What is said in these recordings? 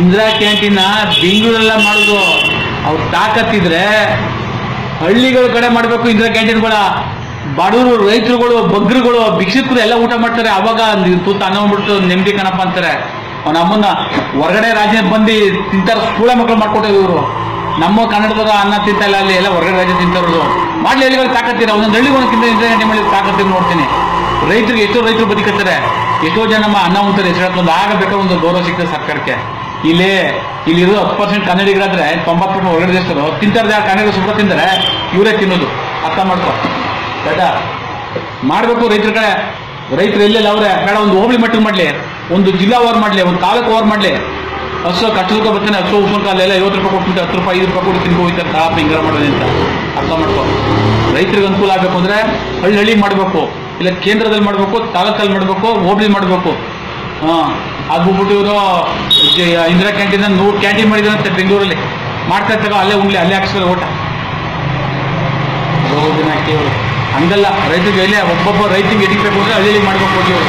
Indira canteen ಬೆಂಗಳೂರೆಲ್ಲ ಮಾಡುದು. ಅವ್ರ ತಾಕತ್ತಿದ್ರೆ ಹಳ್ಳಿಗಳ ಕಡೆ ಮಾಡಬೇಕು ಇಂದಿರಾ ಕ್ಯಾಂಟೀನ್ಗಳ ಬಡವರು, ರೈತರುಗಳು, ಬಗ್ರುಗಳು, ಭಿಕ್ಷುಕರು ಎಲ್ಲ ಊಟ ಮಾಡ್ತಾರೆ. ಅವಾಗ ತುತ್ತು ಅನ್ನ ಬಿಡ್ತು ನೆಮ್ಮದಿ ಕಣಪ್ಪ ಅಂತಾರೆ. ಅವ್ನ ಅಮ್ಮನ ಹೊರಗಡೆ ರಾಜ್ಯ ಬಂದು ತಿಂತಾರ ಸ್ಕೂಲ ಮಕ್ಕಳು ಮಾಡ್ಕೊಟ್ಟಿದ್ರು ಇವರು. ನಮ್ಮ ಕನ್ನಡದ ಅನ್ನ ತಿಂತಾ ಇಲ್ಲ ಅಲ್ಲಿ, ಎಲ್ಲ ಹೊರಗಡೆ ರಾಜ್ಯ ತಿಂತಾರದು ಮಾಡ್ಲಿ ಎಲ್ಲಿಗಾರ ತಾಕತ್ತಿರ. ಒಂದೊಂದು ಹಳ್ಳಿಗೆ ತಿಂತ ಇಂದಿರಾ ಕ್ಯಾಂಟೀನ್ ಮಾಡಿ ತಾಕತ್ತಿ ನೋಡ್ತೀನಿ. ರೈತರಿಗೆ ಎಷ್ಟೋ ರೈತರು ಬದುಕತ್ತಾರೆ. ಎಷ್ಟೋ ಜನ ನಮ್ಮ ಅನ್ನ ಉಂತಾರೆ ಹೆಸರು ಒಂದು ಆಗ ಒಂದು ಗೌರವ ಸಿಗ್ತದೆ ಸರ್ಕಾರಕ್ಕೆ. ಇಲ್ಲಿ, ಇಲ್ಲಿರೋ ಹತ್ತು ಪರ್ಸೆಂಟ್ ಕನ್ನಡಿಗರಾದ್ರೆ ತೊಂಬತ್ತು ರೂಪಾಯಿ ಹೊರಗಡೆ ದೇಶದವರು ತಿಂತಾರೆ ಕನ್ನಡ ಸುಖ ತಿಂದರೆ ಇವರೇ ತಿನ್ನೋದು, ಅರ್ಥ ಮಾಡ್ಕೊ. ಬೇಡ ಮಾಡಬೇಕು ರೈತರ ಕಡೆ. ರೈತರು ಎಲ್ಲೆಲ್ಲ ಅವರೇ, ಬೇಡ, ಒಂದು ಹೋಬಳಿ ಮಟ್ಟಿಗೆ ಮಾಡಲಿ, ಒಂದು ಜಿಲ್ಲಾ ಓವರ್ ಮಾಡಲಿ, ಒಂದು ತಾಲೂಕು ಓವರ್ ಮಾಡಲಿ. ಹಸು ಕಟ್ಟದಕ್ಕೆ ಬರ್ತಾನೆ ಹಸು ಉಸ್ಕೊಂಡು ಎಲ್ಲ ಐವತ್ತು ರೂಪಾಯಿ ಕೊಟ್ಟು ಹತ್ತು ರೂಪಾಯಿ, ಐದು ರೂಪಾಯಿ ಕೊಟ್ಟು ತಿನ್ಕೋ ಹೋಗ್ತಾರೆ ತಾಪ ಹಿಂಗಾರ ಮಾಡೋದು ಅಂತ. ಅರ್ಥ ಮಾಡ್ಕೊ. ರೈತರಿಗೆ ಅನುಕೂಲ ಆಗಬೇಕು ಅಂದರೆ ಹಳ್ಳಿ ಹಳ್ಳಿ ಮಾಡಬೇಕು. ಇಲ್ಲ ಕೇಂದ್ರದಲ್ಲಿ ಮಾಡಬೇಕು, ತಾಲೂಕಲ್ಲಿ ಮಾಡಬೇಕು, ಹೋಬಳಿ ಮಾಡಬೇಕು. ಹಾ ಇವರು ಇಂದಿರಾ ಕ್ಯಾಂಟೀನ್ ನೂರು ಕ್ಯಾಂಟೀನ್ ಮಾಡಿದಾರಂತೆ ಬೆಂಗಳೂರಲ್ಲಿ. ಮಾಡ್ತಾ ಇದ್ದಾಗ ಅಲ್ಲೇ ಉಂಗ್ಲಿ ಅಲ್ಲೇ ಹಾಕ್ಸ್ತಾರೆ ಓಟ. ಹಂಗಲ್ಲ, ರೈತರಿಗೆ ಎಲ್ಲೇ, ಒಬ್ಬೊಬ್ಬ ರೈತರಿಗೆ ಎಡಿಬೇಕು ಅಂದ್ರೆ ಹಳ್ಳಿಲಿ ಮಾಡ್ಬೇಕು ಇವ್ರು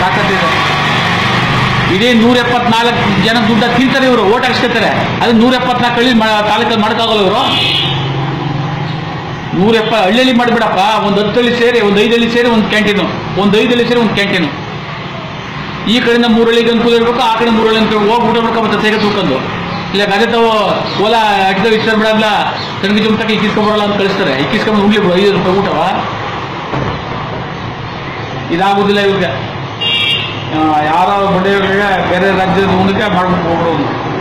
ತಾಕತ್ತಿದೆ ಇಡೀ ನೂರ ಎಪ್ಪತ್ನಾಲ್ಕು ಜನ ದುಡ್ಡ ತಿಂತಾರೆ ಇವರು, ಓಟ್ ಹಾಕ್ಸ್ಕೊತಾರೆ ಅದು ನೂರ ಎಪ್ಪತ್ನಾಲ್ಕು ಹಳ್ಳಿ ತಾಲೂಕಲ್ಲಿ ಮಾಡೋಕ್ಕಾಗಲ್ಲ ಇವರು. ನೂರ ಎಪ್ಪ ಹಳ್ಳಿಯಲ್ಲಿ ಮಾಡಿಬಿಡಪ್ಪ. ಒಂದು ಹತ್ತು ಹಳ್ಳಿ ಸೇರಿ, ಒಂದು ಐದು ಹಳ್ಳಿ ಸೇರಿ ಒಂದು ಕ್ಯಾಂಟೀನು. ಒಂದು ಐದು ಹಳ್ಳಿ ಸೇರಿ ಒಂದು ಕ್ಯಾಂಟೀನು. ಈ ಕಡೆಯಿಂದ ಮೂರಳಿಗೆ ಅನುಕೂಲ ಇರಬೇಕು ಆ ಕಡೆ ಮೂರಳಿ ಅನುಕೂಲ ಹೋಗಿ ಊಟ ತೆಗೆ ತೂಕೊಂಡು ಇಲ್ಲ ಗದೆ ತಾವು ಓಲಾ ಅಡ್ಡ ವಿಚಾರ ಬಿಡಲ್ಲ ತನಗೆ ಜುಮ್ತಕ್ಕೆ ಇಕ್ಕಿಸ್ಕೊಂಬರಲ್ಲ ಅಂತ ಕಳಿಸ್ತಾರೆ. ಇಕ್ಕಿಸ್ಕೊಂಡು ಉಂಗ್ಲಿ ಬಿಡು ಐದು ರೂಪಾಯಿ ಊಟವ? ಇದಾಗುದಿಲ್ಲ ಇವ್ರಿಗೆ. ಆ, ಯಾರೋ ಬಡ್ಡೆಯವ್ರಿಗೆ ಬೇರೆ ರಾಜ್ಯದ ಮುಂದಕ್ಕೆ ಮಾಡ್ಬಿಟ್ಟು ಹೋಗ್ಬಿಡೋದು.